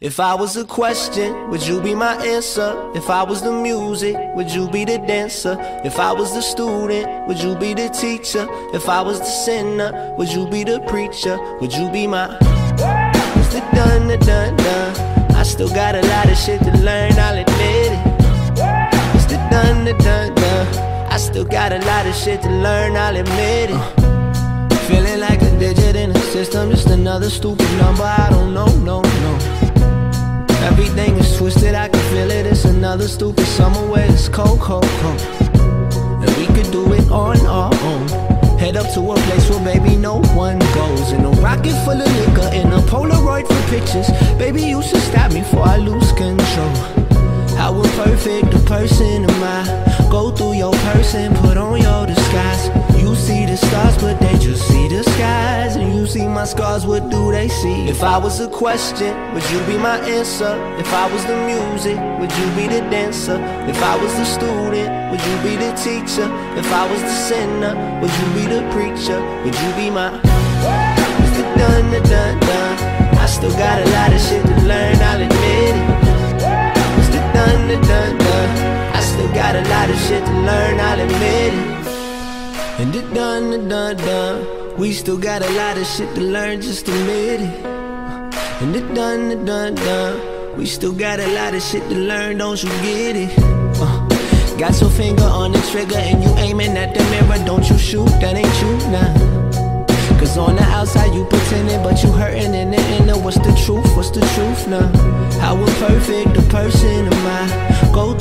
If I was a question, would you be my answer? If I was the music, would you be the dancer? If I was the student, would you be the teacher? If I was the sinner, would you be the preacher? Would you be my the done, the done, done I still got a lot of shit to learn, I'll admit it the done, the done, done I still got a lot of shit to learn, I'll admit it Feeling like a digit in a system, just another stupid number, I don't know, no, no Is I can feel it. It's another stupid summer where it's cold, cold, cold. And we could do it on our own. Head up to a place where baby no one goes. In a rocket full of liquor, in a Polaroid for pictures. Baby, you should stop me before I lose control. How imperfect a person am I? Go through your person, put on your disguise. You see the stars, but they just see the skies. And you see my scars, what do see? If I was a question, would you be my answer? If I was the music, would you be the dancer? If I was the student, would you be the teacher? If I was the sinner, would you be the preacher? Would you be my the done, the done, done I still got a lot of shit to learn, I'll admit it the done, the done, done I still got a lot of shit to learn, I'll admit it and the done, done, done. We still got a lot of shit to learn, just admit it. And it done, the done, done. We still got a lot of shit to learn, don't you get it? Uh, got your finger on the trigger and you aiming at the mirror, don't you shoot, that ain't you now. Nah. Cause on the outside you pretending, but you hurting in the inner. What's the truth? What's the truth now? How imperfect a person am I? Go